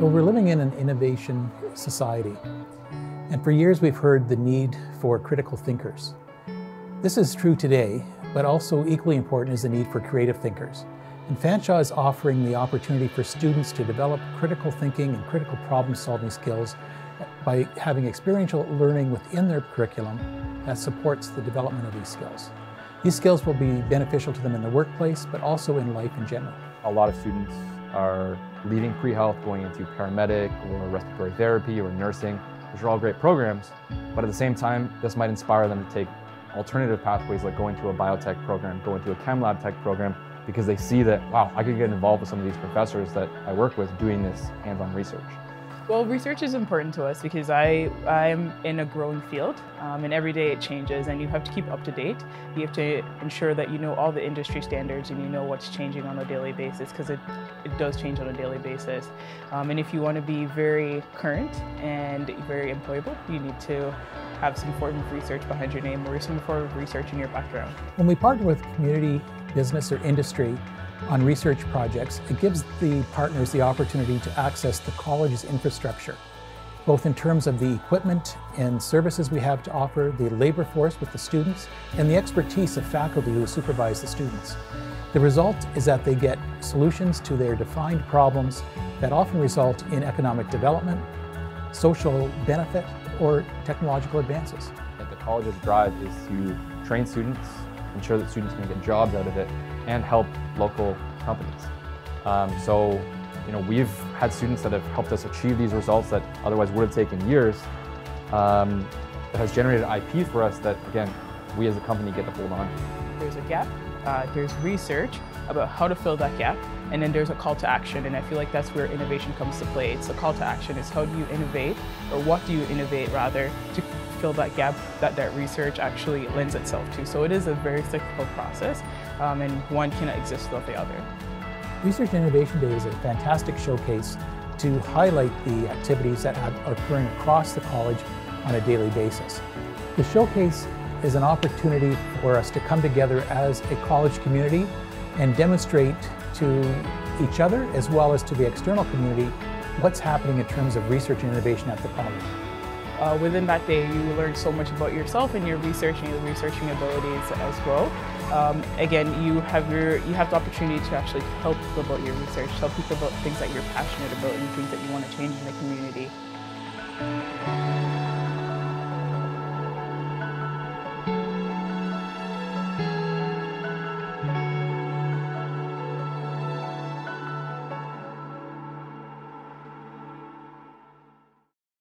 Well, we're living in an innovation society, and for years we've heard the need for critical thinkers. This is true today, but also equally important is the need for creative thinkers. And Fanshawe is offering the opportunity for students to develop critical thinking and critical problem solving skills by having experiential learning within their curriculum that supports the development of these skills. These skills will be beneficial to them in the workplace, but also in life in general. A lot of students are leaving pre-health, going into paramedic or respiratory therapy or nursing, which are all great programs, but at the same time, this might inspire them to take alternative pathways like going to a biotech program, going to a chem lab tech program, because they see that, wow, I could get involved with some of these professors that I work with doing this hands-on research. Well, research is important to us because I, I'm in a growing field um, and every day it changes and you have to keep up to date. You have to ensure that you know all the industry standards and you know what's changing on a daily basis because it, it does change on a daily basis. Um, and if you want to be very current and very employable, you need to have some form of research behind your name or some form of research in your background. When we partner with community, business, or industry, on research projects, it gives the partners the opportunity to access the college's infrastructure, both in terms of the equipment and services we have to offer, the labor force with the students, and the expertise of faculty who supervise the students. The result is that they get solutions to their defined problems that often result in economic development, social benefit, or technological advances. The college's drive is to train students, ensure that students can get jobs out of it, and help local companies. Um, so, you know, we've had students that have helped us achieve these results that otherwise would have taken years. Um, that has generated IP for us that, again, we as a company get to hold on. There's a gap, uh, there's research about how to fill that gap, and then there's a call to action, and I feel like that's where innovation comes to play. It's a call to action, is how do you innovate, or what do you innovate rather, to fill that gap that that research actually lends itself to. So it is a very cyclical process, um, and one cannot exist without the other. Research and Innovation Day is a fantastic showcase to highlight the activities that are occurring across the college on a daily basis. The showcase is an opportunity for us to come together as a college community and demonstrate to each other as well as to the external community what's happening in terms of research and innovation at the college. Uh, within that day, you learn so much about yourself and your researching and your researching abilities as well. Um, again, you have your you have the opportunity to actually help people about your research, tell people about things that you're passionate about and things that you want to change in the community.